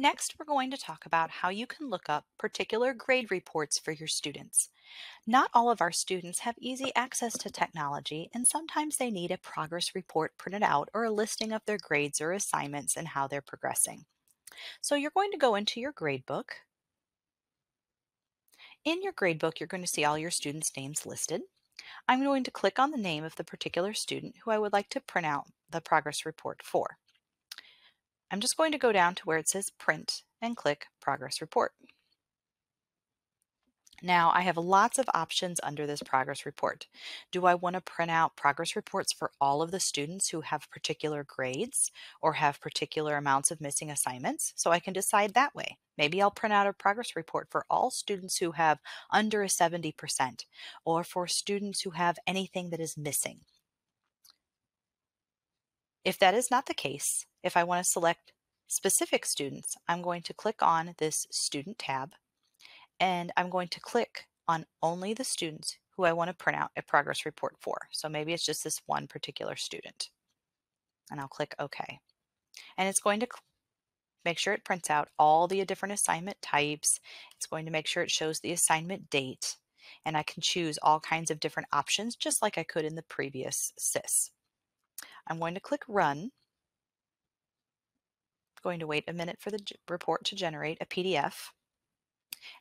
Next, we're going to talk about how you can look up particular grade reports for your students. Not all of our students have easy access to technology, and sometimes they need a progress report printed out or a listing of their grades or assignments and how they're progressing. So you're going to go into your gradebook. In your gradebook, you're going to see all your students' names listed. I'm going to click on the name of the particular student who I would like to print out the progress report for. I'm just going to go down to where it says print and click progress report. Now I have lots of options under this progress report. Do I want to print out progress reports for all of the students who have particular grades or have particular amounts of missing assignments? So I can decide that way. Maybe I'll print out a progress report for all students who have under a 70% or for students who have anything that is missing. If that is not the case, if I want to select specific students, I'm going to click on this Student tab, and I'm going to click on only the students who I want to print out a progress report for. So maybe it's just this one particular student. And I'll click OK. And it's going to make sure it prints out all the different assignment types. It's going to make sure it shows the assignment date. And I can choose all kinds of different options, just like I could in the previous SIS. I'm going to click Run. Going to wait a minute for the report to generate a PDF.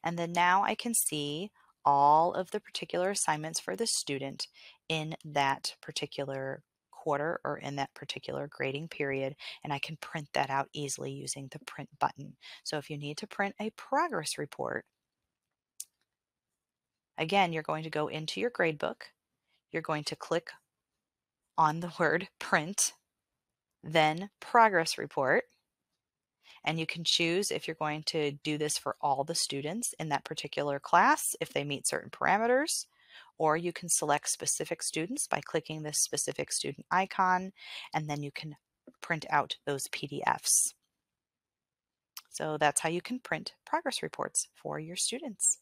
And then now I can see all of the particular assignments for the student in that particular quarter or in that particular grading period and I can print that out easily using the print button. So if you need to print a progress report, again, you're going to go into your gradebook, you're going to click on the word print, then progress report. And you can choose if you're going to do this for all the students in that particular class, if they meet certain parameters, or you can select specific students by clicking this specific student icon, and then you can print out those PDFs. So that's how you can print progress reports for your students.